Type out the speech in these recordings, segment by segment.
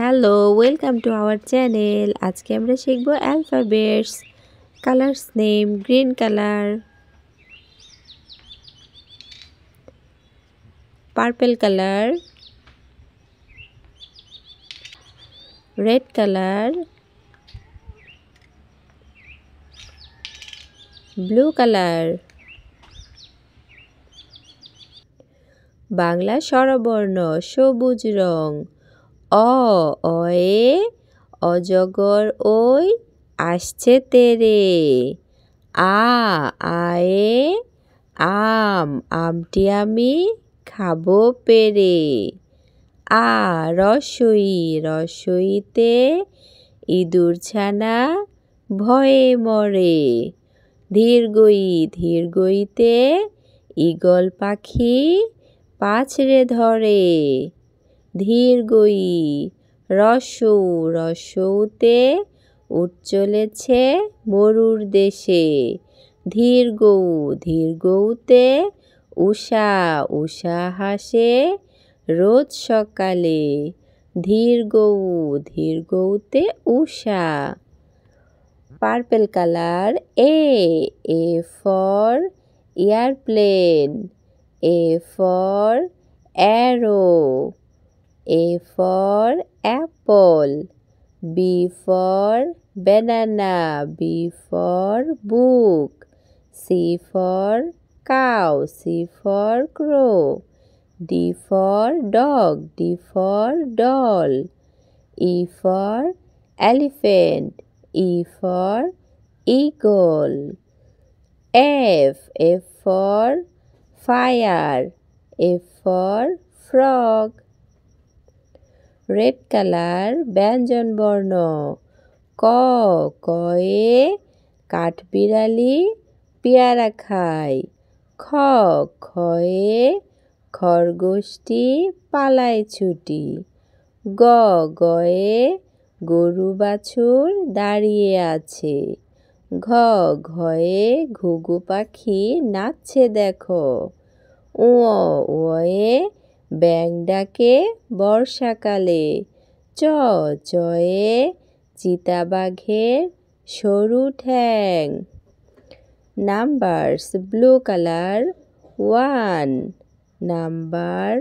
Hello, welcome to our channel. আজকে আমরা শিখব alphabets, colours name, green colour, purple colour, red colour, blue colour. Bangla স্বরবর্ণ, সবুজ রং। অ অয়ে অজগর ওই আসছে তেরে। আ আয়ে আম, আমটি আমি খাব পেরে। আ রসই রসইতে ইঁদুর ছানা ভয়ে মরে। ধীরগই ধীরগইতে ঈগল পাখি পাছড়ে ধরে। ধীর গই রসৌ, রসৌতে উঠ চলেছে মরুর দেশে। ধীর গৌ ধীর গৌতে উষা উষা হাসে রোজ সকালে। ধীর গৌ ধীর গৌতে উষা। Purple colour A A for airplane, A for arrow. A for apple. B for banana. B for book. C for cow. C for crow. D for dog. D for doll. E for elephant. E for eagle. F. F for fire. F for frog. Red colour, ব্যঞ্জন বর্ণ। ক, কয়ে কাঠবিড়ালি, পেয়ারা খায়। খ খয়ে খরগোষ্ঠী পালায় ছুটি। গ, গয়ে গরু বাছুর দাঁড়িয়ে আছে। ঘ, ঘয়ে ঘুঘু পাখি নাচছে দেখো। ও ওয়ে ব্যাং ডাকে বর্ষাকালে চ চয়ে চিতাবাঘের সরু ঠ্যাং। Numbers blue colour one. Number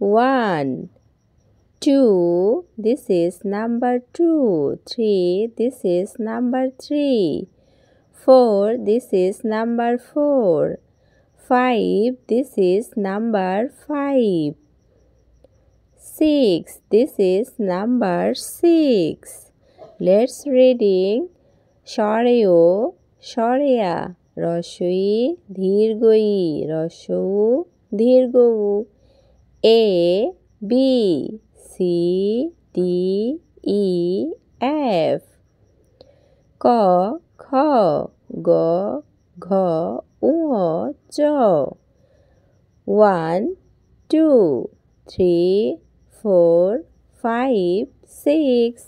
one. Two, this is number two. Three, this is number three. Four, this is number four. 5 this is number 5 6 this is number 6 let's reading সরেও সরেয়া রসই দীর্ঘই রসৌ দীর্ঘ A B C D E F ক খ গ ঘ E উ চ one two three four five six